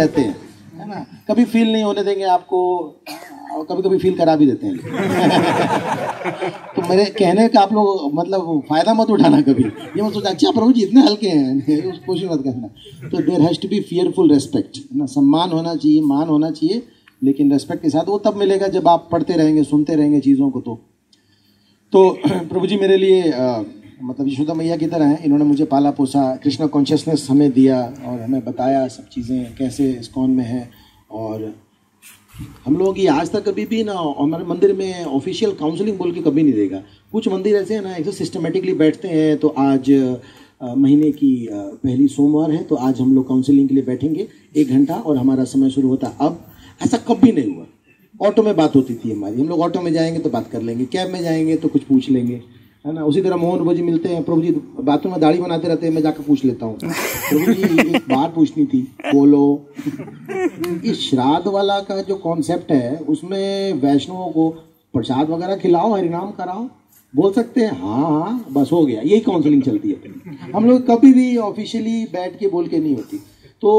रहते हैं है ना? कभी फील नहीं होने देंगे आपको और कभी कभी फील करा भी देते हैं। तो मेरे कहने का आप लोग मतलब फ़ायदा मत उठाना कभी। ये मत सोचा अच्छा प्रभु जी इतने हल्के हैं। कोशिश मत करना। तो there has to be fearful respect ना? सम्मान होना चाहिए मान होना चाहिए लेकिन रेस्पेक्ट के साथ वो तब मिलेगा जब आप पढ़ते रहेंगे सुनते रहेंगे चीज़ों को तो। तो प्रभु जी मेरे लिए आ, मतलब यशोदा मैया की तरह हैं, इन्होंने मुझे पाला पोसा। कृष्णा कॉन्शियसनेस हमें दिया और हमें बताया सब चीज़ें, कैसे इस्कॉन में है। और हम लोगों की आज तक कभी भी ना हमारे मंदिर में ऑफिशियल काउंसलिंग बोल के कभी नहीं देगा। कुछ मंदिर ऐसे हैं ना, एक सिस्टमेटिकली बैठते हैं तो आज महीने की पहली सोमवार है तो आज हम लोग काउंसलिंग के लिए बैठेंगे एक घंटा और हमारा समय शुरू होता अब। ऐसा कभी नहीं हुआ। ऑटो में बात होती थी हमारी। हम लोग ऑटो में जाएँगे तो बात कर लेंगे, कैब में जाएँगे तो कुछ पूछ लेंगे। है ना? उसी तरह मोहन प्रभु जी मिलते हैं, प्रभु जी बाथरूम में दाढ़ी बनाते रहते हैं, मैं जाकर पूछ लेता हूँ। प्रभु जी, एक बात पूछनी थी, बोलो। इस श्राद्ध वाला का जो कॉन्सेप्ट है, उसमें वैष्णवों को प्रसाद वगैरह खिलाओ, हरिनाम कराओ, बोल सकते हैं हाँ हाँ बस हो गया, यही काउंसलिंग चलती है हम लोग कभी भी ऑफिशियली बैठ के बोल के नहीं होती। तो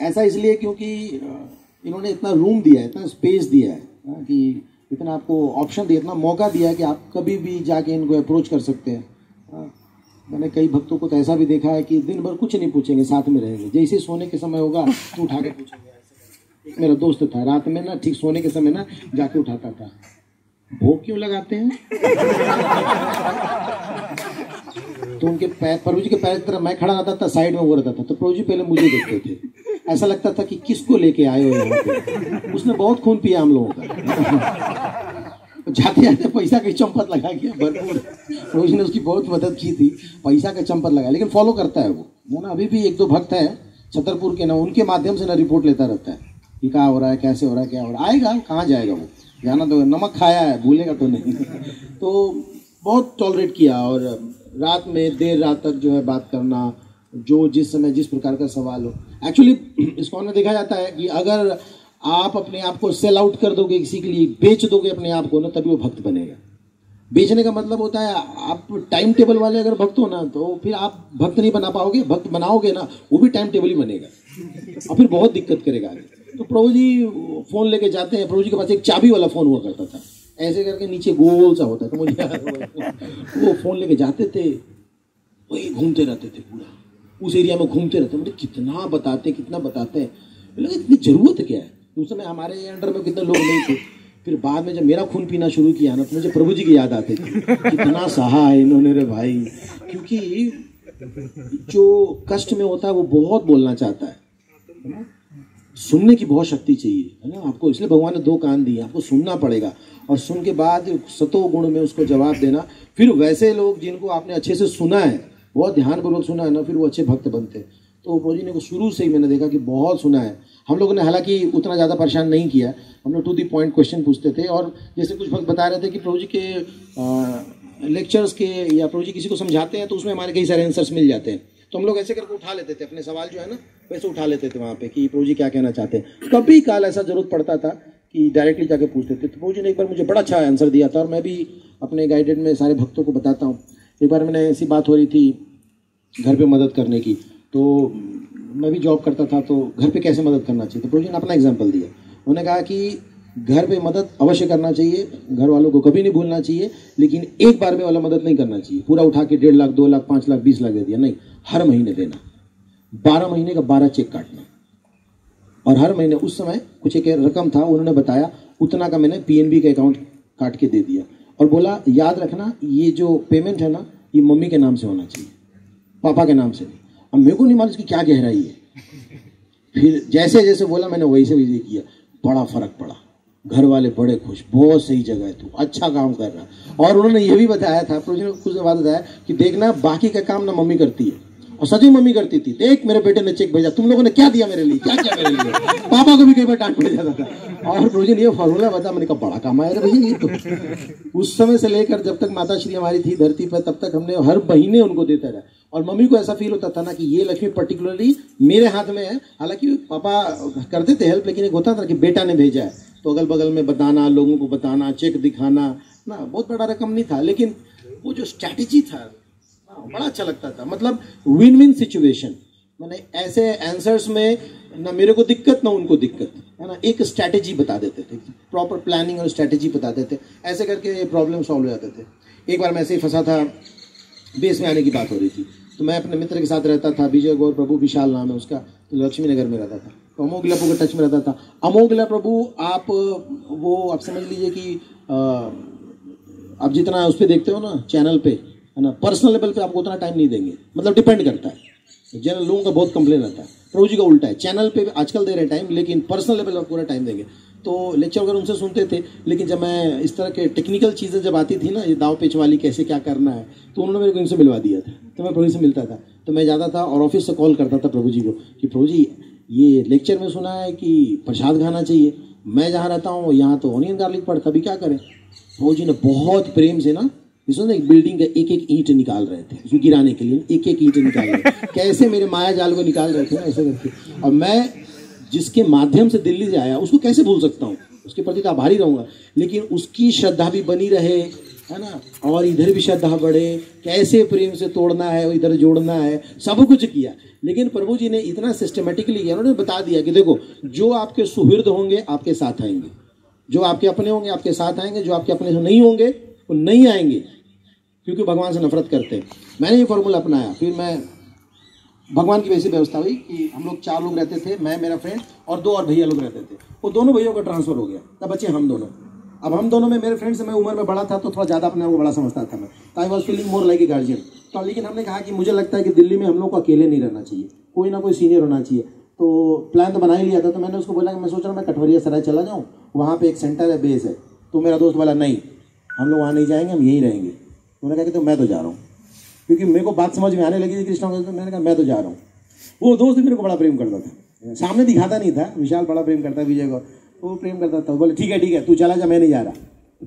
ऐसा इसलिए क्योंकि इन्होंने इतना रूम दिया है, इतना स्पेस दिया है, कि इतना आपको ऑप्शन दिया इतना मौका दिया कि आप कभी भी जाके इनको अप्रोच कर सकते हैं। हाँ, मैंने कई भक्तों को तो ऐसा भी देखा है कि दिन भर कुछ नहीं पूछेंगे साथ में रहेंगे। जैसे सोने के समय होगा तो उठा के पूछेंगे मेरा दोस्त था रात में ना ठीक सोने के समय ना जाके उठाता था। भोग क्यों लगाते हैं? तो उनके पैर प्रभु जी के पैर की तरफ़ मैं खड़ा रहता था साइड में वो रहता था। तो प्रभु जी पहले मुझे देखते थे। ऐसा लगता था कि किसको लेके आए हो यहाँ पे? उसने बहुत खून पिया हम लोगों का। जाते जाते पैसा की चंपत लगा गया भरपूर। जी ने उसकी बहुत मदद की थी, पैसा का चंपत लगा लेकिन फॉलो करता है वो। वो ना अभी भी एक दो भक्त है, छतरपुर के ना, उनके माध्यम से ना रिपोर्ट लेता रहता है कि क्या हो रहा है, कैसे हो रहा है, क्या हो रहा है। आएगा, कहाँ जाएगा वो? जाना तो नमक खाया है, भूलेगा तो नहीं। तो बहुत टॉलरेट किया और रात में, देर रात तक जो है बात करना, जो जिस समय जिस प्रकार का सवाल हो एक्चुअली इसको में देखा जाता है कि अगर आप अपने आप को सेल आउट कर दोगे किसी के लिए, बेच दोगे अपने आप को ना, तभी वो भक्त बनेगा। बेचने का मतलब होता है, आप टाइम टेबल वाले अगर भक्त हो ना तो फिर आप भक्त नहीं बना पाओगे, भक्त बनाओगे ना, वो भी टाइम टेबल ही बनेगा। और फिर बहुत दिक्कत करेगा आगे। तो प्रभु जी फ़ोन लेके जाते हैं, प्रभु जी के पास एक चाबी वाला फ़ोन हुआ करता था। ऐसे करके नीचे गोल सा होता था, मुझे वो फ़ोन लेके जाते थे, वही घूमते रहते थे पूरा। उस एरिया में घूमते रहते मुझे कितना बताते कितना बताते हैं। लगा, इतनी ज़रूरत क्या है? उस समय हमारे अंडर में कितने लोग नहीं थे। फिर बाद में जब मेरा खून पीना शुरू किया ना तो मुझे प्रभु जी की याद आती थी। कितना सहा है इन्होंने रे भाई। क्योंकि जो कष्ट में होता है, वो बहुत बोलना चाहता है। सुनने की बहुत शक्ति चाहिए, है ना? आपको इसलिए भगवान ने दो कान दिए, आपको सुनना पड़ेगा। और सुन के बाद सतो गुण में उसको जवाब देना। फिर वैसे लोग जिनको आपने अच्छे से सुना है बहुत ध्यानपूर्वक सुना है ना, फिर वो अच्छे भक्त बनते। हैं तो प्रभु जी ने को शुरू से ही मैंने देखा कि बहुत सुना है। हम लोगों ने हालाँकि उतना ज़्यादा परेशान नहीं किया। हम लोग टू दी पॉइंट क्वेश्चन पूछते थे और जैसे कुछ भक्त बता रहे थे कि प्रभु जी के लेक्चर्स के या प्रभु जी किसी को समझाते हैं तो उसमें हमारे कई सारे आंसर्स मिल जाते हैं। तो हम लोग ऐसे करके उठा लेते थे, अपने सवाल जो है ना, वैसे उठा लेते थे वहाँ पे कि प्रभु जी क्या कहना चाहते हैं। कभी काल ऐसा ज़रूरत पड़ता था कि डायरेक्टली जाके पूछते थे। तो प्रभु जी ने एक बार मुझे बड़ा अच्छा आंसर दिया था और मैं भी अपने गाइडेड में सारे भक्तों को बताता हूँ। एक बार मैंने ऐसी बात हो रही थी घर पे मदद करने की। तो मैं भी जॉब करता था तो घर पे कैसे मदद करना चाहिए? तो प्रोजी ने अपना एग्ज़ाम्पल दिया। उन्होंने कहा कि घर पे मदद अवश्य करना चाहिए घर वालों को कभी नहीं भूलना चाहिए, लेकिन एक बार में वाला मदद नहीं करना चाहिए। पूरा उठा के डेढ़ लाख, दो लाख, पाँच लाख, बीस लाख दे दिया। नहीं, हर महीने देना। बारह महीने का बारह चेक काटना। और हर महीने, उस समय कुछ एक रकम था, उन्होंने बताया, उतना का मैंने पीएनबी का अकाउंट काट के दे दिया। और बोला, याद रखना, ये जो पेमेंट है ना, ये मम्मी के नाम से होना चाहिए। पापा के नाम से। अब मेरे को नहीं मालूम इसकी क्या गहराई है। फिर जैसे जैसे बोला, मैंने वैसे वैसे किया। बड़ा फ़र्क पड़ा। घर वाले बड़े खुश। बहुत सही जगह है तू। अच्छा काम कर रहा। और उन्होंने ये भी बताया था कुछ दिन बाद बताया कि देखना, बाकी का काम ना मम्मी करती है। और सजी मम्मी करती थी। देख, मेरे बेटे ने चेक भेजा। तुम लोगों ने क्या दिया मेरे लिए? क्या क्या मेरे लिए? पापा को भी कई बार डांट पड़ जाता था। और प्रभु ने ये फॉर्मूला बता मैंने कहा, बड़ा काम आया भैया, ये तो। उस समय से लेकर जब तक माता श्री हमारी थी, धरती पर, तब तक हमने हर महीने उनको देता रहा। और मम्मी को ऐसा फील होता था ना कि ये लक्ष्मी पर्टिकुलरली मेरे हाथ में है। हालाँकि पापा करते थे हेल्प लेकिन एक होता था कि बेटा ने भेजा है। तो अगल बगल में बताना, लोगों को बताना चेक दिखाना, ना, बहुत बड़ा रकम नहीं था, लेकिन वो जो स्ट्रैटेजी था बड़ा अच्छा लगता था। मतलब विन विन सिचुएशन मैंने ऐसे आंसर्स में ना मेरे को दिक्कत, ना उनको दिक्कत, है ना, एक स्ट्रैटेजी बता देते थे। प्रॉपर प्लानिंग और स्ट्रैटेजी बताते थे ऐसे करके प्रॉब्लम सॉल्व हो जाते थे। एक बार मैं ऐसे ही फंसा था बेस में आने की बात हो रही थी। तो मैं अपने मित्र के साथ रहता था, विजय गौर प्रभु विशाल नाम है उसका तो लक्ष्मी नगर में रहता था। तो अमोघला प्रभु के टच में रहता था। अमोघला प्रभु आप, वो, आप समझ लीजिए कि आप जितना उस पर देखते हो ना, चैनल पे, है ना, पर्सनल लेवल पे आपको उतना टाइम नहीं देंगे। मतलब डिपेंड करता है। जनरल लोगों का बहुत कंप्लेन आता है। प्रभु जी का उल्टा है। चैनल पे आजकल दे रहे टाइम, लेकिन पर्सनल लेवल पर पूरा टाइम देंगे। तो लेक्चर वगैरह उनसे सुनते थे, लेकिन जब मैं इस तरह के टेक्निकल चीज़ें जब आती थी ना, ये दाव पेच वाली कैसे क्या करना है तो उन्होंने मेरे को इनसे मिलवा दिया था। तो मैं प्रभु से मिलता था। तो मैं जाता था और ऑफ़िस से कॉल करता था प्रभु जी को कि प्रभु जी, ये लेक्चर में सुना है कि प्रसाद खाना चाहिए। मैं जहाँ रहता हूँ, यहाँ तो ऑनियन गार्लिक पड़ता अभी क्या करें? प्रभु जी ने बहुत प्रेम से ना इसमें एक बिल्डिंग का एक एक ईंट निकाल रहे थे, उसको गिराने के लिए एक एक ईंट निकाल रहे थे। कैसे मेरे माया जाल को निकाल रहे थे ना, ऐसे करके। और मैं जिसके माध्यम से दिल्ली से आया, उसको कैसे भूल सकता हूँ? उसके प्रति तो आभारी रहूँगा। लेकिन उसकी श्रद्धा भी बनी रहे है ना? और इधर भी श्रद्धा बढ़े, कैसे प्रेम से तोड़ना है इधर जोड़ना है, सब कुछ किया। लेकिन प्रभु जी ने इतना सिस्टमेटिकली किया, उन्होंने बता दिया कि देखो, जो आपके सुहृद होंगे, आपके साथ आएँगे। जो आपके अपने होंगे, आपके साथ आएँगे, जो आपके अपने नहीं होंगे, वो नहीं आएँगे, क्योंकि भगवान से नफरत करते हैं। मैंने ये फॉर्मूला अपनाया, फिर मैं भगवान की वैसी व्यवस्था हुई कि हम लोग चार लोग रहते थे, मैं, मेरा फ्रेंड और दो और भैया लोग रहते थे। वो दोनों भैया का ट्रांसफ़र हो गया, तब बचे हम दोनों। अब हम दोनों में, मेरे फ्रेंड से मैं उम्र में बड़ा था तो थोड़ा ज़्यादा अपने को बड़ा समझता था मैं। तो I was feeling more like a guardian तो लेकिन हमने कहा कि मुझे लगता है कि दिल्ली में हम लोग को अकेले नहीं रहना चाहिए। कोई ना कोई सीनियर होना चाहिए। तो प्लान तो बना ही लिया था तो मैंने उसको बोला कि मैं सोच रहा हूँ मैं कटवरिया सराय चला जाऊँ, वहाँ पर एक सेंटर है बेस है। तो मेरा दोस्त बोला, नहीं, हम लोग वहाँ नहीं जाएँगे, हम यहीं रहेंगे। उन्होंने कहा कि तो मैं तो जा रहा हूँ। क्योंकि मेरे को बात समझ में आने लगी थी कृष्णा तो मैंने कहा, मैं तो जा रहा हूँ। वो दोस्त भी मेरे को बड़ा प्रेम करता था। सामने दिखाता नहीं था, विशाल बड़ा प्रेम करता विजय को। तो वो प्रेम करता था। बोले, ठीक है ठीक है, तू चला जा, मैं नहीं जा रहा।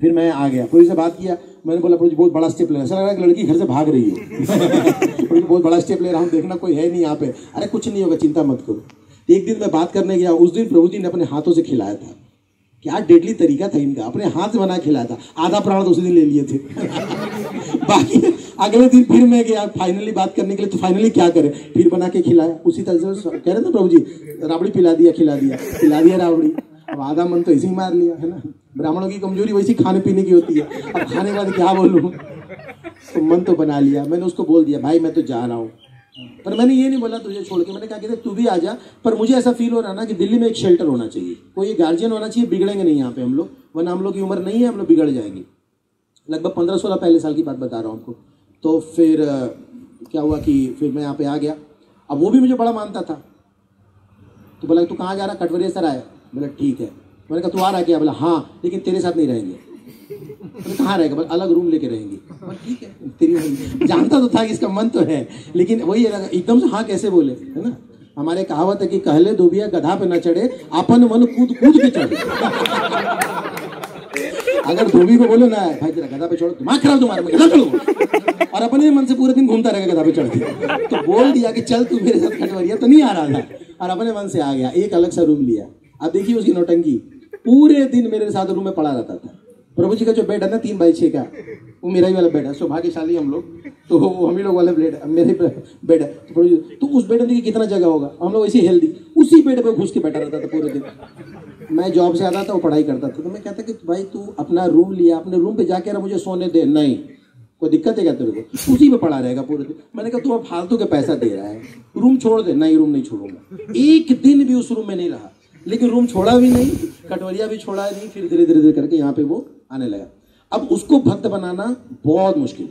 फिर मैं आ गया। पुलिस से बात किया। मैंने बोला पुलिस बहुत बड़ा स्टेप ले रहा ऐसा लग रहा है लड़की घर से भाग रही है। बहुत बड़ा स्टेप ले रहा हूँ, देखना कोई है नहीं यहाँ पे। अरे, कुछ नहीं होगा, चिंता मत करो। एक दिन मैं बात करने गया। उस दिन प्रभु जी ने अपने हाथों से खिलाया था। क्या डेडली तरीका था इनका। अपने हाथ से बना खिलाया था। आधा प्राण तो उसी दिन ले लिए थे। बाकी अगले दिन फिर मैं गया। फाइनली बात करने के लिए तो फाइनली क्या करे? फिर बना के खिलाया। उसी तरह से कह रहे थे प्रभु जी, राबड़ी पिला दिया, खिला दिया। खिला दिया राबड़ी। अब आधा मन तो इसी मार लिया, है ना? ब्राह्मणों की कमज़ोरी वैसी खाने पीने की होती है। अब खाने बाद क्या बोलूँ? तो मन तो बना लिया। मैंने उसको बोल दिया, भाई, मैं तो जा रहा हूँ। पर मैंने ये नहीं बोला तुझे छोड़ के। मैंने कहा कि तू भी आ जा। पर मुझे ऐसा फील हो रहा ना कि दिल्ली में एक शेल्टर होना चाहिए। कोई गार्जियन होना चाहिए, बिगड़ेंगे नहीं यहाँ पे हम लोग। वरना हम लोग की उम्र नहीं है, हम लोग बिगड़ जाएँगे। लगभग पंद्रह सोलह पहले साल की बात बता रहा हूँ आपको। तो फिर क्या हुआ कि फिर मैं यहाँ पे आ गया। अब वो भी मुझे बड़ा मानता था। तो बोला, तू कहाँ जा रहा कटवरिया सर आया। बोला, ठीक है। मैंने कहा, तू आ रहा क्या? बोला हाँ लेकिन तेरे साथ नहीं रहेंगे। तो कहाँ रहेगा? बस अलग रूम लेके रहेंगे। ठीक है। तेरी जानता तो था कि इसका मन तो है, लेकिन वही एकदम से हाँ कैसे बोले, है ना? हमारे कहावत है कि कहले धोबिया गधा पे न चढ़े अपन मन कूद कूद के चढ़े। अगर धोबी को बोलो ना, भाई तेरा गधा पे चढ़ो, दिमाग खराब तुम्हारा गधा चढ़ो और अपने मन से पूरे दिन घूमता रहेगा गधा पे चढ़ के। तो बोल दिया कि, चल तू मेरे साथ खटवरिया तो नहीं आ रहा था। और अपने मन से आ गया, एक अलग सा रूम लिया। अब देखिए उसकी नोटंगी पूरे दिन मेरे साथ रूम में पड़ा रहता था। प्रभु जी का जो बेड है ना, तीन बाई छः का, वो मेरा ही वाला बेड है। सौभाग्यशाली हम लोग। तो वो हम ही लोग वाला बेड मेरे बेड है। तो प्रभु जी तो उस बेड में कितना जगह होगा? हम लोग ऐसे हेल्दी उसी बेड पर घुस के बैठा रहता था पूरे दिन। मैं जॉब से आता था, वो पढ़ाई करता था। तो मैं कहता कि, भाई, तू अपना रूम लिया, अपने रूम पे जाके मुझे सोने दे। नहीं, कोई दिक्कत है क्या तेरे को? उसी में पड़ा रहेगा पूरे दिन। मैंने कहा, तू अब फालतू के पैसा दे रहा है। रूम छोड़ दे। नहीं रूम नहीं छोड़ूँगा। एक दिन भी उस रूम में नहीं रहा। लेकिन रूम छोड़ा भी नहीं कटवरिया भी छोड़ा नहीं, फिर धीरे धीरे धीरे करके यहाँ पे वो आने लगा। अब उसको भक्त बनाना बहुत मुश्किल।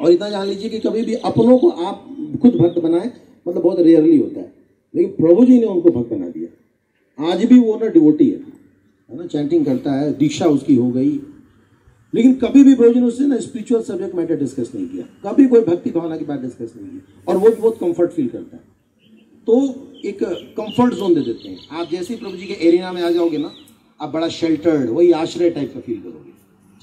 और इतना जान लीजिए कि कभी भी अपनों को आप खुद भक्त बनाए मतलब बहुत रेयरली होता है। लेकिन प्रभु जी ने उनको भक्त बना दिया। आज भी वो ना डिवोटी है है ना चैंटिंग करता है, दीक्षा उसकी हो गई। लेकिन कभी भी प्रभु जी ने उससे ना स्पिरिचुअल सब्जेक्ट मैटर डिस्कस नहीं किया। कभी कोई भक्ति भावना की बात डिस्कस नहीं की और वो बहुत कंफर्ट फील करता है। तो एक कंफर्ट जोन दे देते हैं। आप जैसे ही प्रभु जी के एरिया में आ जाओगे ना, आप बड़ा शेल्टर्ड वही आश्रय टाइप का फील करोगे।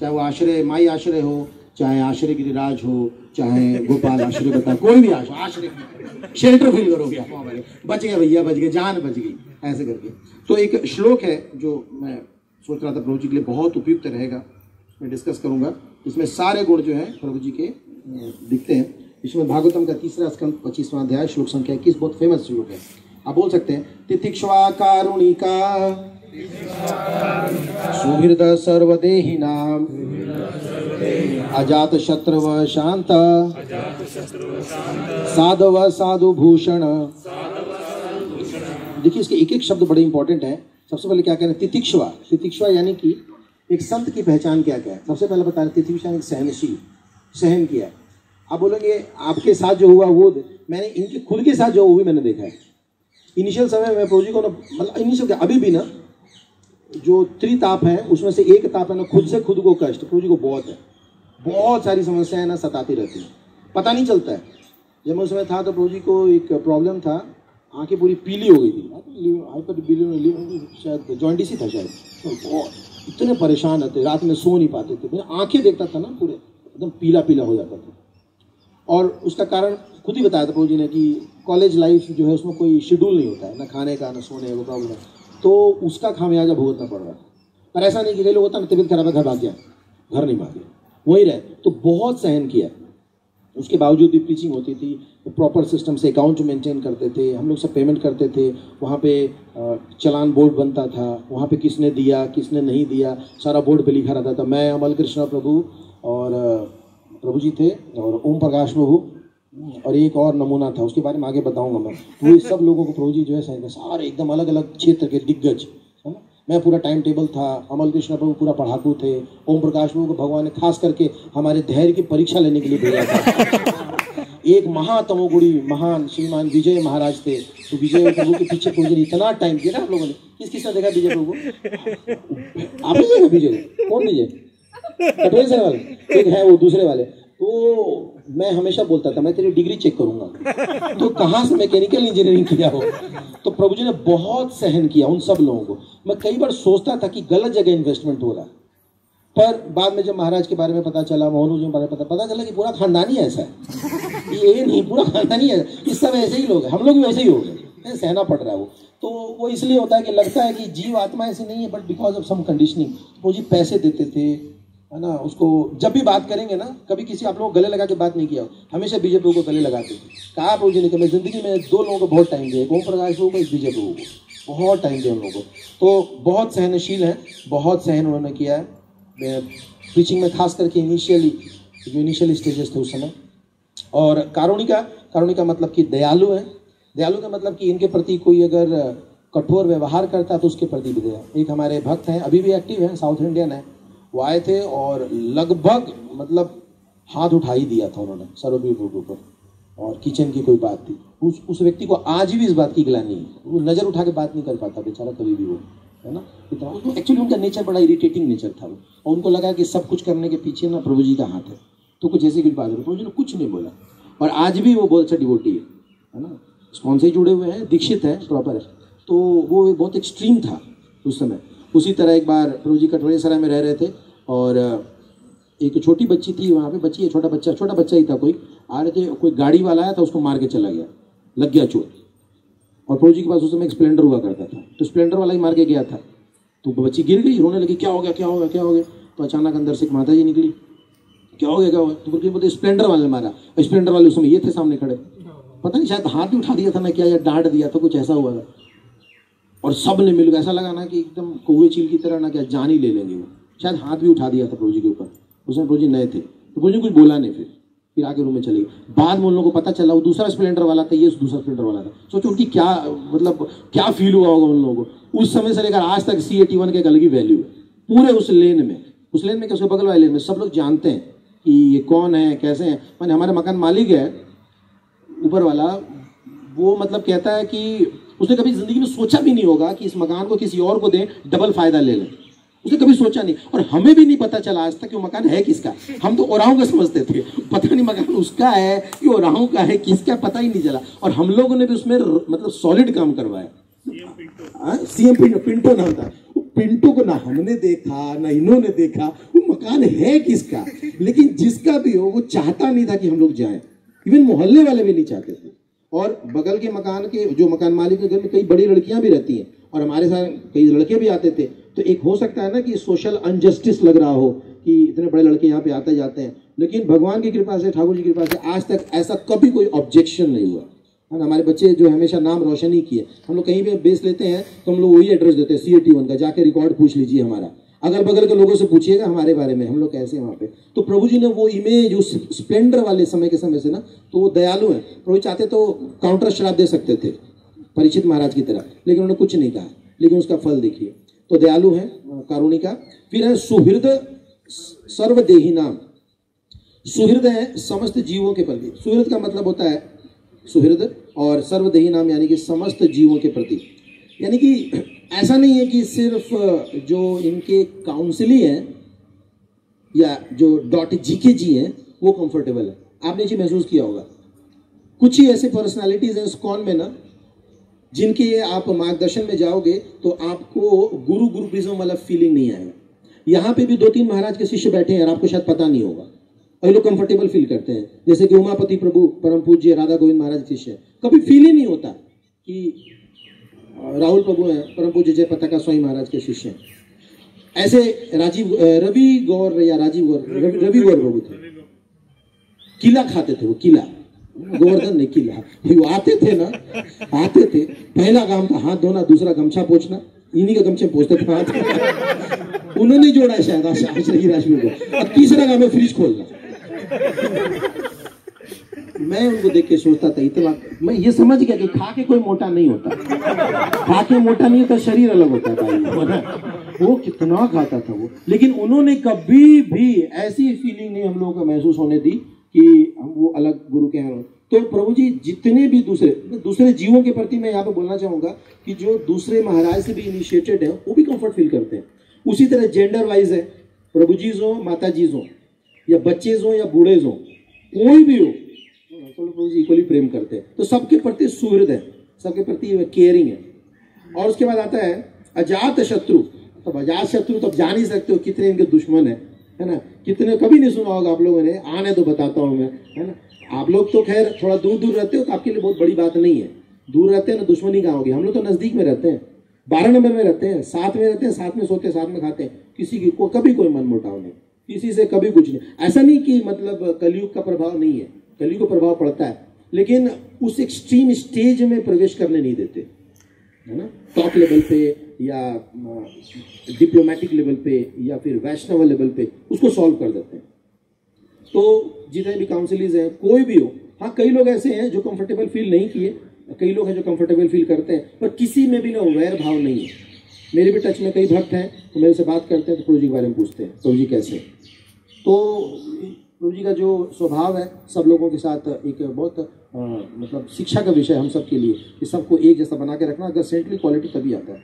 चाहे वो आश्रय, माई आश्रय हो, चाहे आश्रय गिरिराज हो, चाहे गोपाल आश्रय बता कोई भी आश्रय आश्रय शेल्टर फील करोगे आप बच गए भैया, बच गए, जान बच गई, ऐसे करके। तो एक श्लोक है जो मैं सोच रहा था प्रभु जी के लिए बहुत उपयुक्त रहेगा। मैं डिस्कस करूँगा। इसमें सारे गुण जो हैं प्रभु जी के दिखते हैं। इसमें भागवतम का तीसरा स्कंद, पच्चीसवां अध्याय, श्लोक संख्या इक्कीस, बहुत फ़ेमस श्लोक है। आप बोल सकते हैं तितिक्ष्वा कारुणिका, सुहृद सर्वदेही नाम अजात शत्रव शांत, साधव साधु भूषण। देखिए, इसके एक एक शब्द बड़े इंपॉर्टेंट है। सबसे पहले क्या कह रहे हैं? तितिक्षवा तितिक्षवा यानी कि एक संत की पहचान क्या क्या है। सबसे पहले बता रहे तितिक्षा सहनशील। सहन किया आप बोलेंगे, आपके साथ जो हुआ, वो मैंने इनके, खुद के साथ जो वो भी मैंने देखा है। इनिशियल समय में प्रोजी को ना मतलब इनिशियल अभी भी ना, जो त्रिताप है, उसमें से एक ताप है ना, खुद से खुद को कष्ट। प्रोजी को बहुत है। बहुत सारी समस्याएँ ना सताती रहती हैं। पता नहीं चलता है। जब मैं उसमें था तो प्रोजी को एक प्रॉब्लम था। आँखें पूरी पीली हो गई थी। शायद जॉइंटिस था शायद। तो बहुत, इतने परेशान रहते, रात में सो नहीं पाते थे। मैं आँखें देखता था ना पूरे, एकदम पीला पीला हो जाता था। और उसका कारण खुद ही बताया था प्रभु जी ने कि कॉलेज लाइफ जो है उसमें कोई शेड्यूल नहीं होता है, ना खाने का, ना सोने का प्रॉब्लम है तो उसका खामियाजा भुगतना पड़ रहा था पर ऐसा नहीं कि कई लोग होता ना, तबियत खराब है, घर भाग गया। घर नहीं भाग वही रहे। तो बहुत सहन किया। उसके बावजूद भी टीचिंग होती थी प्रॉपर सिस्टम से अकाउंट मेंटेन करते थे, हम लोग सब पेमेंट करते थे। वहाँ पे चलान बोर्ड बनता था। वहाँ पे किसने दिया, किसने नहीं दिया, सारा बोर्ड पे लिखा रहता था। मैं अमल कृष्णा प्रभु और प्रभु जी थे और ओम प्रकाश प्रभु और एक और नमूना था, उसके बारे में आगे बताऊँगा मैं। तो ये सब लोगों को प्रभु जी जो है सारे एकदम अलग अलग क्षेत्र के दिग्गज, है ना? मैं पूरा टाइम टेबल था, अमल कृष्ण प्रभु पूरा पढ़ाकू थे, ओम प्रकाश प्रभु को भगवान ने खास करके हमारे धैर्य की परीक्षा लेने के लिए भेजा था। एक महातमोगुड़ी महान श्रीमान विजय महाराज थे तो विजय प्रभु के पीछे प्रभु इतना टाइम किया ना आप लोगों ने। किस किसने देखा विजय प्रभु को? आप विजय कौन विजय? कटोरे वाले। एक है वो, दूसरे वाले। तो मैं हमेशा बोलता था, मैं तेरी डिग्री चेक करूँगा। तो कहाँ से मैकेनिकल इंजीनियरिंग किया हो? तो प्रभु जी ने बहुत सहन किया उन सब लोगों को। मैं कई बार सोचता था कि गलत जगह इन्वेस्टमेंट हो रहा पर बाद में जब महाराज के बारे में पता चला, मोहन जी के बारे में पता पता चला कि पूरा खानदान ऐसा। है ये नहीं, पूरा खानदान है। इस सब ऐसे ही लोग हैं। हम लोग भी वैसे ही हो गए। सहना पड़ रहा है। वो तो वो इसलिए होता है कि लगता है कि जीव आत्मा ऐसी नहीं है but because of some conditioning वो जी पैसे देते थे है ना? उसको जब भी बात करेंगे ना, कभी किसी आप लोग गले लगा के बात नहीं किया हमेशा बीजेपी को गले लगाते थे कहा प्रभु जी ने मैं ज़िंदगी में दो लोगों को बहुत टाइम दिया ओम प्रकाश को, एक बीजेपी को। बहुत टाइम दिया उन लोगों को। तो बहुत सहनशील है, बहुत सहन उन्होंने किया है। टीचिंग में खास करके इनिशियली जो इनिशियल स्टेजेस थे उस समय। और कारुणिका कारुणिका मतलब कि दयालु है। दयालु का मतलब कि इनके प्रति कोई अगर कठोर व्यवहार करता है तो उसके प्रति भी दया। एक हमारे भक्त हैं, अभी भी एक्टिव हैं साउथ इंडियन है। वो आए थे और लगभग मतलब हाथ उठा ही दिया था उन्होंने सरोबी के ऊपर और किचन की कोई बात थी। उस उस व्यक्ति को आज भी इस बात की गिलानी है। वो नज़र उठा के बात नहीं कर पाता, बेचारा कभी भी वो, है ना? इतना उसको एक्चुअली उनका नेचर बड़ा इरिटेटिंग नेचर था वो। और उनको लगा कि सब कुछ करने के पीछे ना प्रभु जी का हाथ है। तो कुछ ऐसी भी बात है। प्रभु जी ने कुछ नहीं बोला। और आज भी वो बहुत अच्छा डिवोटी है है ना? कौन से जुड़े हुए हैं, दीक्षित है प्रॉपर तो वो बहुत एक्सट्रीम था उस समय। उसी तरह एक बार प्रभु जी कटोरे सराय में रह रहे थे। और एक छोटी बच्ची थी वहाँ पे, बच्ची है, छोटा बच्चा छोटा बच्चा ही था कोई। आ रहे थे, कोई गाड़ी वाला आया था, उसको मार के चला गया। लग गया चोट और फौजी के पास उस समय एक स्प्लेंडर हुआ करता था। तो स्प्लेंडर वाला ही मार के गया था। तो बच्ची गिर गई, रोने लगी, क्या हो गया, क्या हो गया, क्या हो गया? तो अचानक अंदर से एक माता जी निकली। क्या हो गया, क्या हो गया? तो फिर बोलते, स्प्लेंडर वाले मारा। स्प्लेंडर वाले उस समय ये थे सामने खड़े। पता नहीं, शायद हाथ भी उठा दिया था ना क्या, या डांट दिया था, कुछ ऐसा हुआ था। और सबने मिल ऐसा लगा ना कि एकदम कौए चील की तरह, ना क्या जान ही ले लेंगे वो। शायद हाथ भी उठा दिया था प्रभु जी के ऊपर। उसमें प्रभु जी नए थे। तो प्रभु जी कुछ बोला नहीं फिर। फिर आगे रूम में चले। गए बाद में उन लोगों को पता चला, वो दूसरा स्प्लेंडर वाला था, ये दूसरा स्प्लेंडर वाला था। सोचो उनकी क्या मतलब क्या फील हुआ होगा उन लोगों को। उस समय से लेकर आज तक सी एटी वन के एक अलग ही वैल्यू है। पूरे उस लेन में, उस लेन में क्या, उसके बगल वाले लेन में सब लोग जानते हैं कि ये कौन है, कैसे हैं। मैंने हमारे मकान मालिक है, ऊपर वाला, वो मतलब कहता है कि उसने कभी ज़िंदगी में सोचा भी नहीं होगा कि इस मकान को किसी और को दें डबल फ़ायदा ले लें। उसने कभी सोचा नहीं। और हमें भी नहीं पता चला आज तक कि वो मकान है किसका। हम तो ओराहों का समझते थे। पता नहीं मकान उसका है कि ओराहों का है किसका पता ही नहीं चला। और हम लोगों ने भी उसमें मतलब सॉलिड काम करवाया। CM Pinto. पिंटो नाम था। पिंटो को ना हमने देखा ना इन्होंने देखा। वो मकान है किसका? लेकिन जिसका भी हो वो चाहता नहीं था कि हम लोग जाए। इवन मोहल्ले वाले भी नहीं चाहते थे। और बगल के मकान के जो मकान मालिक के घर में कई बड़ी लड़कियाँ भी रहती हैं। और हमारे साथ कई लड़के भी आते थे। तो एक हो सकता है ना कि सोशल अनजस्टिस लग रहा हो कि इतने बड़े लड़के यहाँ पे आते जाते हैं। लेकिन भगवान की कृपा से, ठाकुर जी की कृपा से आज तक ऐसा कभी कोई ऑब्जेक्शन नहीं हुआ। है ना हमारे बच्चे जो हमेशा नाम रोशन ही किए। हम लोग कहीं भी बेस लेते हैं तो हम लोग वही एड्रेस देते हैं सी ए टी वन का, जाके रिकॉर्ड पूछ लीजिए हमारा। अगल बगल के लोगों से पूछिएगा हमारे बारे में, हम लोग कैसे हैं वहाँ पे। तो प्रभु जी ने वो इमेज उस स्प्लेंडर वाले समय के समय से ना तो वो दयालु है। प्रभु चाहते तो काउंटर शराब दे सकते थे, परिचित महाराज की तरह, लेकिन उन्होंने कुछ नहीं कहा। लेकिन उसका फल देखिए। तो दयालु है कारुणिका फिर है सुहृद सर्वदेही नाम। सुहृद है समस्त जीवों के प्रति। सुहृद का मतलब होता है सुहृद और सर्वदेही नाम, यानी कि समस्त जीवों के प्रति। यानी कि ऐसा नहीं है कि सिर्फ़ जो इनके काउंसिली हैं या जो डॉट जी के जी हैं, वो कंफर्टेबल है। आपने जी महसूस किया होगा। कुछ ही ऐसे पर्सनालिटीज हैं स्कॉन में ना जिनके आप मार्गदर्शन में जाओगे तो आपको गुरु गुरुप्रिज्म वाला फीलिंग नहीं आएगा। यहाँ पे भी दो तीन महाराज के शिष्य बैठे हैं, और आपको शायद पता नहीं होगा। और लोग कंफर्टेबल फील करते हैं। जैसे कि उमापति प्रभु, परम पूज्य राधा गोविंद महाराज शिष्य। कभी फील ही नहीं होता कि राहुल प्रभु हैं, परम पूज्य जय पताका स्वामी महाराज के शिष्य हैं। ऐसे राजीव रवि गौर या राजीव गौर रवि गौर प्रभु थे। किला खाते थे वो, किला। गोवर्धन ने किला वो आते थे ना, आते थे। पहला काम था, हाथ धोना, दूसरा गमछा पोछना। इन्हीं का गमछे पोछते थे हाथ। उन्होंने जोड़ा शायद आश्रय राशि को। और तीसरा काम है फ्रिज खोलना। मैं उनको देख के सोचता था इतना मैं ये समझ गया कि खा के कोई मोटा नहीं होता। खा के मोटा नहीं होता, शरीर अलग होता था वो कितना खाता था वो। लेकिन उन्होंने कभी भी ऐसी फीलिंग नहीं हम लोगों को महसूस होने दी कि हम वो अलग गुरु के हैं। तो प्रभु जी जितने भी दूसरे दूसरे जीवों के प्रति मैं यहाँ पे बोलना चाहूँगा कि जो दूसरे महाराज से भी इनिशिएटेड है, वो भी कंफर्ट फील करते हैं। उसी तरह जेंडर वाइज है प्रभु जी हो माता जी हो, या बच्चे हो, या बूढ़े हो, कोई भी हो तो प्रभु जी इक्वली प्रेम करते हैं। तो सबके प्रति सुहृद है, सबके प्रति केयरिंग है। और उसके बाद आता है अजात शत्रु तो अजात शत्रु तो आप जान ही सकते हो कितने इनके दुश्मन है है ना? कितने कभी नहीं सुना होगा आप लोगों ने। आने तो बताता हूँ मैं है ना? आप लोग तो खैर थोड़ा दूर दूर रहते हो तो आपके लिए बहुत बड़ी बात नहीं है। दूर रहते हैं ना दुश्मनी कहाँ होगी? हम लोग तो नज़दीक में रहते हैं। बारह नंबर में रहते हैं साथ में रहते हैं साथ में सोते हैं साथ में खाते हैं। किसी की को, कभी कोई मन मोटाव नहीं। किसी से कभी कुछ नहीं। ऐसा नहीं कि मतलब कलयुग का प्रभाव नहीं है। कलयुग का प्रभाव पड़ता है। लेकिन उस एक्सट्रीम स्टेज में प्रवेश करने नहीं देते। है ना? टॉप लेवल पे या डिप्लोमेटिक लेवल पे या फिर वैष्णव लेवल पे उसको सॉल्व कर देते हैं। तो जितने भी काउंसिलीज हैं, कोई भी हो हाँ कई लोग ऐसे हैं जो कंफर्टेबल फील नहीं किए, कई लोग हैं जो कंफर्टेबल फील करते हैं, पर किसी में भी ना वैर भाव नहीं है। मेरे भी टच में कई भक्त हैं तो मेरे से बात करते हैं तो प्रभु जी के बारे में पूछते हैं प्रभु जी कैसे तो प्रभु जी का जो स्वभाव है, सब लोगों के साथ एक बहुत मतलब शिक्षा का विषय हम सब के लिए कि सबको एक जैसा बना के रखना, अगर सेंटली क्वालिटी तभी आता है।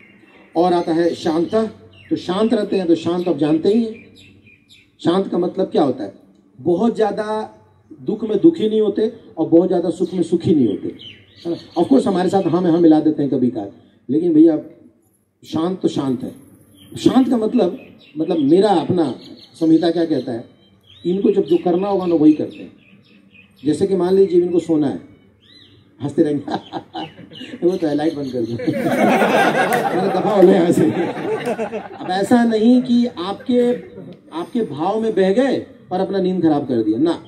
और आता है शांत तो शांत रहते हैं तो शांत आप जानते ही हैं। शांत का मतलब क्या होता है? बहुत ज़्यादा दुख में दुखी नहीं होते और बहुत ज़्यादा सुख में सुखी नहीं होते। है ना? ऑफकोर्स हमारे साथ हाँ में हाँ मिला देते हैं कभी कभार लेकिन भैया, शांत तो शांत है। शांत का मतलब मतलब मेरा अपना संहिता क्या कहता है? इनको जब जो करना होगा ना, वही करते हैं। जैसे कि मान लीजिए इनको सोना है, हँसते रहेंगे। वो तो लाइट बंद कर दो। दफ़ा हो यहाँ से। अब ऐसा नहीं कि आपके आपके भाव में बह गए और अपना नींद खराब कर दिया। ना।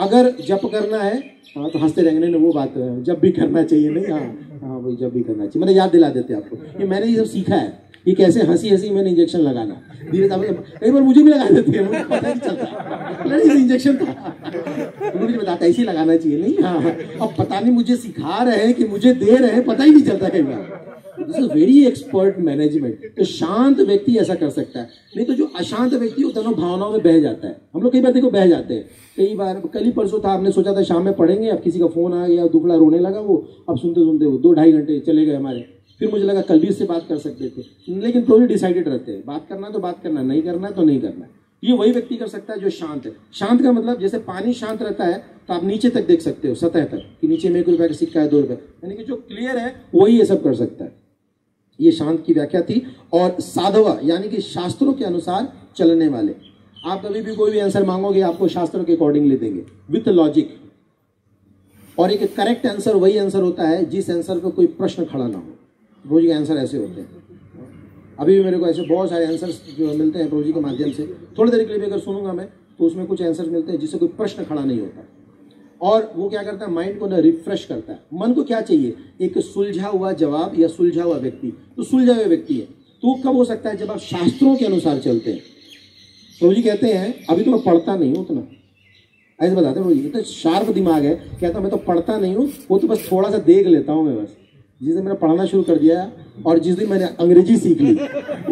अगर जप करना है हाँ तो हँसते रहेंगे। नहीं वो बात जब भी करना चाहिए। नहीं हाँ हाँ भाई, जब भी करना चाहिए। मैंने याद दिला देते आपको। ये मैंने ये सब सीखा है। ये कैसे हँसी हँसी मैंने इंजेक्शन लगाना? धीरे कई बार मुझे भी लगा देते हैं, मुझे पता नहीं चलता। इंजेक्शन था। मुझे बताता ऐसे लगाना चाहिए। नहीं हाँ अब पता नहीं मुझे सिखा रहे हैं कि मुझे दे रहे हैं, पता ही नहीं चलता कई बार। This is very expert management तो शांत व्यक्ति ऐसा कर सकता है। नहीं तो जो अशांत व्यक्ति वो दोनों भावनाओं में बह जाता है। हम लोग कई बार देखो बह जाते हैं। कई बार, कल ही परसों था, आपने सोचा था शाम में पढ़ेंगे, अब किसी का फ़ोन आ गया दुखड़ा रोने लगा वो, अब सुनते सुनते वो दो ढाई घंटे चले गए हमारे। फिर मुझे लगा कल भी इससे बात कर सकते थे। लेकिन तो भी डिसाइडेड रहते हैं। बात करना तो बात करना, नहीं करना तो नहीं करना। ये वही व्यक्ति कर सकता है जो शांत है। शांत का मतलब जैसे पानी शांत रहता है तो आप नीचे तक देख सकते हो, सतह तक, कि नीचे में एक रुपए का सिक्का है, दो रुपए। यानी कि जो क्लियर है, वही ये सब कर सकता है। ये शांत की व्याख्या थी। और साधवा, यानी कि शास्त्रों के अनुसार चलने वाले। आप कभी भी कोई भी आंसर मांगोगे, आपको शास्त्रों के अकॉर्डिंगली देंगे विथ लॉजिक और एक करेक्ट आंसर वही आंसर होता है, जिस आंसर पर कोई प्रश्न खड़ा ना हो। रोज के आंसर ऐसे होते हैं। अभी भी मेरे को ऐसे बहुत सारे आंसर्स जो मिलते हैं प्रोजी के माध्यम से। थोड़ी देर के लिए भी अगर सुनूँगा मैं तो उसमें कुछ आंसर मिलते हैं जिससे कोई प्रश्न खड़ा नहीं होता। और वो क्या करता है माइंड को ना रिफ्रेश करता है। मन को क्या चाहिए? एक सुलझा हुआ जवाब या सुलझा हुआ व्यक्ति। तो सुलझा हुआ व्यक्ति है। तो कब हो सकता है? जब आप शास्त्रों के अनुसार चलते हैं। प्रभु जी कहते हैं, अभी तो मैं पढ़ता नहीं हूँ उतना। ऐसे बताते हैं प्रभु जी इतना शार्प दिमाग है। कहता मैं तो पढ़ता नहीं हूँ, वो तो बस थोड़ा सा देख लेता हूँ मैं बस। जिस दिन मैंने पढ़ना शुरू कर दिया और जिस दिन मैंने अंग्रेज़ी सीख ली,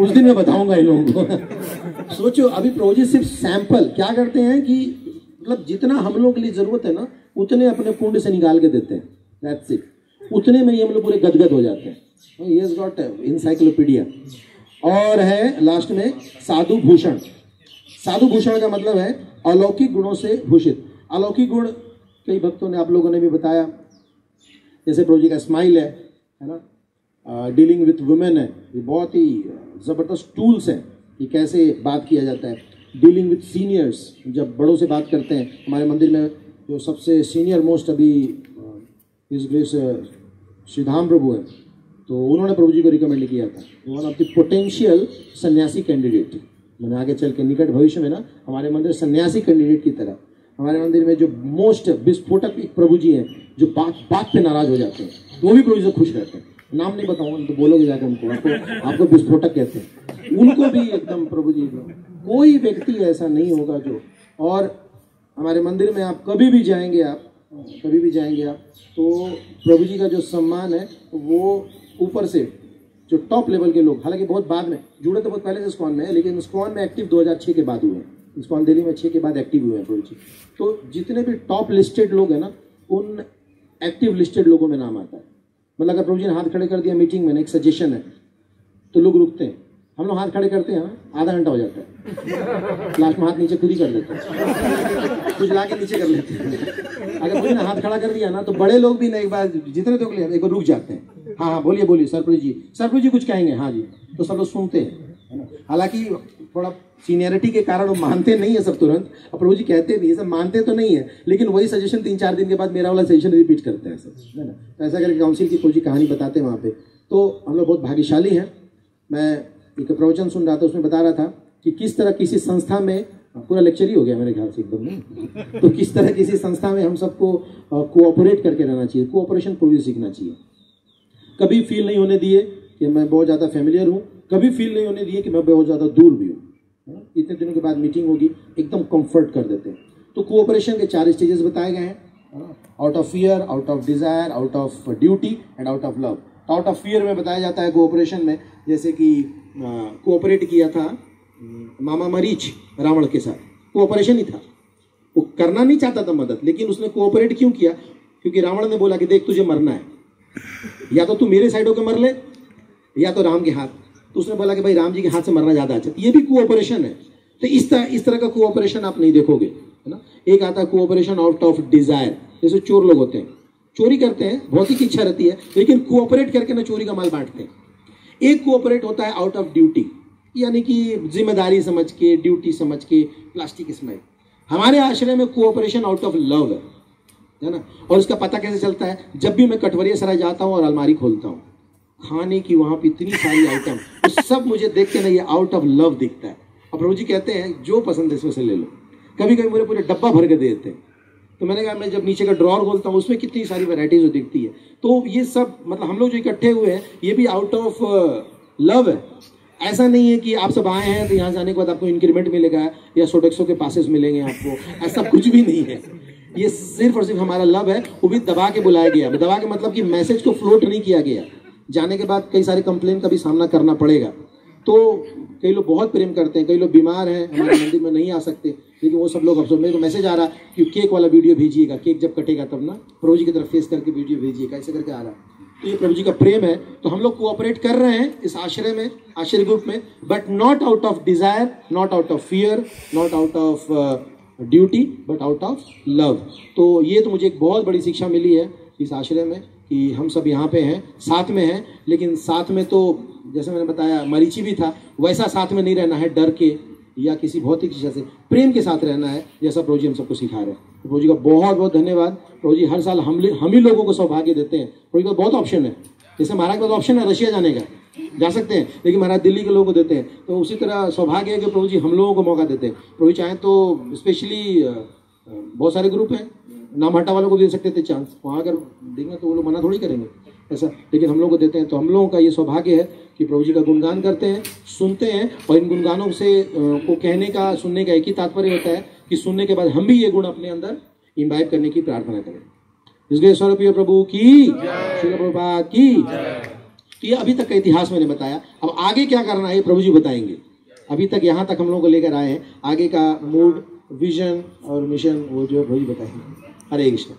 उस दिन मैं बताऊँगा इन लोगों को। सोचो, अभी जी सिर्फ़ सैंपल क्या करते हैं कि मतलब जितना हम लोग के लिए ज़रूरत है ना, उतने अपने कुंड से निकाल के देते हैं। दैट्स इट उतने में ही हम लोग पूरे गदगद हो जाते हैं। हैज़ गॉट इंसाइक्लोपीडिया और है लास्ट में, साधु भूषण। साधु भूषण का मतलब है, अलौकिक गुणों से भूषित। अलौकिक गुण, कई भक्तों ने आप लोगों ने भी बताया। जैसे प्रभु जी का स्माइल है। है ना? डीलिंग विथ वुमेन है। ये बहुत ही ज़बरदस्त टूल्स हैं कि कैसे बात किया जाता है। डीलिंग विथ सीनियर्स जब बड़ों से बात करते हैं, हमारे मंदिर में जो सबसे सीनियर मोस्ट अभी इस ग्रेस श्रीधाम प्रभु है तो उन्होंने प्रभु जी को रिकमेंड किया था। One of the potential sannyasi candidate मैंने आगे चल के निकट भविष्य में ना, हमारे मंदिर सन्यासी कैंडिडेट की तरह। हमारे मंदिर में जो मोस्ट विस्फोटक प्रभु जी हैं, जो बात बात पे नाराज़ हो जाते हैं। वो भी से खुश रहते हैं। नाम नहीं बताऊँगा तो बोलोगे जाकर उनको आपको आपको विस्फोटक कहते हैं। उनको भी एकदम प्रभु जी, कोई व्यक्ति ऐसा नहीं होगा जो, और हमारे मंदिर में आप कभी भी जाएँगे आप, कभी भी जाएँगे आप तो प्रभु जी का जो सम्मान है, वो ऊपर से, जो टॉप लेवल के लोग, हालाँकि बहुत बाद में, जुड़े तो बहुत पहले से स्कॉन में है, लेकिन स्कॉन में एक्टिव 2006 के बाद हुए हैं। स्कॉन दिल्ली में छः के बाद एक्टिव हुए हैं प्रभु जी। तो जितने भी टॉप लिस्टेड लोग हैं ना, उन एक्टिव लिस्टेड लोगों में नाम आता है। मतलब अगर प्रभु जी ने हाथ खड़े कर दिया मीटिंग में एक सजेशन है। तो लोग रुकते हैं। हम लोग हाथ खड़े करते हैं ना आधा घंटा हो जाता है। लास्ट में हाथ नीचे खुद ही कर देते हैं। कुछ ला के नीचे कर लेते हैं। अगर कोई ने हाथ खड़ा कर दिया ना तो बड़े लोग भी ना एक बार, जितने तो एक बार रुक जाते हैं। हाँ हाँ बोलिए बोलिए सरप्रीत जी। सरप्रीत जी कुछ कहेंगे? हाँ जी। तो सब लोग सुनते हैं हालाँकि थोड़ा सीनियरिटी के कारण वो मानते नहीं है सब तुरंत। और प्रभु जी कहते नहीं सब मानते तो नहीं है, लेकिन वही सजेशन तीन चार दिन के बाद मेरा वाला सजेशन रिपीट करते हैं सब, है ना? तो ऐसा करके काउंसिल की प्रभु जी कहानी बताते हैं वहाँ पे। तो हम लोग बहुत भाग्यशाली हैं। मैं एक प्रवचन सुन रहा था, उसमें बता रहा था कि किस तरह किसी संस्था में पूरा लेक्चर ही हो गया मेरे ख्याल से एकदम तो किस तरह किसी संस्था में हम सबको कोऑपरेट करके रहना चाहिए कोऑपरेशन प्रभु सीखना चाहिए। कभी फील नहीं होने दिए कि मैं बहुत ज़्यादा फेमिलियर हूँ कभी फील नहीं होने दिए कि मैं बहुत ज़्यादा दूर भी हूँ। इतने दिनों के बाद मीटिंग होगी, एकदम कंफर्ट कर देते हैं। तो कोऑपरेशन के चार स्टेजेस बताए गए हैं। Out of fear out of desire out of duty and out of love out of fear में बताया जाता है कोऑपरेशन में, जैसे कि कोऑपरेट किया था मामा मरीच रावण के साथ। कोऑपरेशन ही था। वो करना नहीं चाहता था मदद, लेकिन उसने कोऑपरेट क्यों किया? क्योंकि रावण ने बोला कि देख, तुझे मरना है। या तो तू मेरे साइड होकर मर ले, या तो राम के हाथ। तो उसने बोला कि भाई राम जी के हाथ से मरना ज़्यादा अच्छा ये भी कोऑपरेशन है। तो इस तरह इस तरह का कोऑपरेशन आप नहीं देखोगे, है ना? एक आता है कोऑपरेशन आउट ऑफ़ डिज़ायर जैसे चोर लोग होते हैं। चोरी करते हैं, बहुत ही इच्छा रहती है, लेकिन कोऑपरेट करके ना चोरी का माल बांटते हैं। एक कोऑपरेट होता है आउट ऑफ़ ड्यूटी यानी कि ज़िम्मेदारी समझ के ड्यूटी समझ के प्लास्टिक इसमें। हमारे आश्रय में कोऑपरेशन आउट ऑफ़ लव है। ना? और इसका पता कैसे चलता है? जब भी मैं कटवरिया सराय जाता हूँ और अलमारी खोलता हूँ। खाने की वहाँ पर इतनी सारी आइटम सब मुझे देख के ना ये आउट ऑफ़ लव दिखता है। और प्रभु जी कहते हैं, जो पसंद है इसमें से ले लो। कभी कभी मुझे पूरे डब्बा भर के दे देते हैं। तो मैंने कहा, मैं जब नीचे का ड्रॉर खोलता हूँ, उसमें कितनी सारी वेराइटीज दिखती है? तो ये सब मतलब हम लोग जो इकट्ठे हुए हैं, ये भी आउट ऑफ़ लव है। ऐसा नहीं है कि आप सब आए हैं तो यहाँ जाने के बाद आपको इंक्रीमेंट मिलेगा या सोडेक्सो के पासेस मिलेंगे आपको। ऐसा कुछ भी नहीं है। ये सिर्फ़ और सिर्फ़ हमारा लव है, वो भी दबा के बुलाया गया। दबा के मतलब कि मैसेज को फ्लोट नहीं किया गया। जाने के बाद कई सारे कंप्लेन का भी सामना करना पड़ेगा। तो कई लोग बहुत प्रेम करते हैं कई लोग बीमार हैं हमारे मंदिर में नहीं आ सकते लेकिन वो सब लोग अब सब मेरे को मैसेज आ रहा है कि केक वाला वीडियो भेजिएगा। केक जब कटेगा तब ना प्रभु जी की तरफ़ फेस करके वीडियो भेजिएगा। ऐसे करके आ रहा है। तो ये प्रभु जी का प्रेम है। तो हम लोग कोऑपरेट कर रहे हैं इस आश्रय में आश्रय ग्रुप में but not out of desire not out of fear not out of duty but out of love तो ये तो मुझे एक बहुत बड़ी शिक्षा मिली है इस आश्रय में। कि हम सब यहाँ पे हैं, साथ में हैं, लेकिन साथ में तो जैसे मैंने बताया, मरीची भी था, वैसा साथ में नहीं रहना है, डर के या किसी भौतिक चीज़ से, प्रेम के साथ रहना है जैसा प्रोजी हम सबको सिखा रहे हैं। तो प्रोजी का बहुत बहुत धन्यवाद। प्रोजी हर साल हम हम ही लोगों को सौभाग्य देते हैं। प्रोजी का बहुत ऑप्शन है। जैसे महाराज का ऑप्शन है, रशिया जाने का। जा सकते हैं, लेकिन महाराज दिल्ली के लोगों को देते हैं। तो उसी तरह सौभाग्य है कि प्रभु जी हम लोगों को मौका देते हैं। प्रभु चाहें तो स्पेशली बहुत सारे ग्रुप हैं। नाम हटा वालों को दे सकते थे चांस वहाँ अगर देंगे तो वो लोग मना थोड़ी करेंगे। ऐसा। लेकिन हम लोग को देते हैं। तो हम लोगों का ये सौभाग्य है कि प्रभु जी का गुणगान करते हैं, सुनते हैं और इन गुणगानों से को कहने का, सुनने का एक ही तात्पर्य होता है कि सुनने के बाद हम भी ये गुण अपने अंदर इम्बाइब करने की प्रार्थना करें। इसलिए स्वरूपीय प्रभु की, श्रील प्रभुपाद की। तो ये अभी तक का इतिहास मैंने बताया। अब आगे क्या करना है प्रभु जी बताएँगे। अभी तक यहाँ तक हम लोग को लेकर आए हैं। आगे का मूड विजन और मिशन वो जो प्रभु जी बताएँगे। हरे कृष्ण।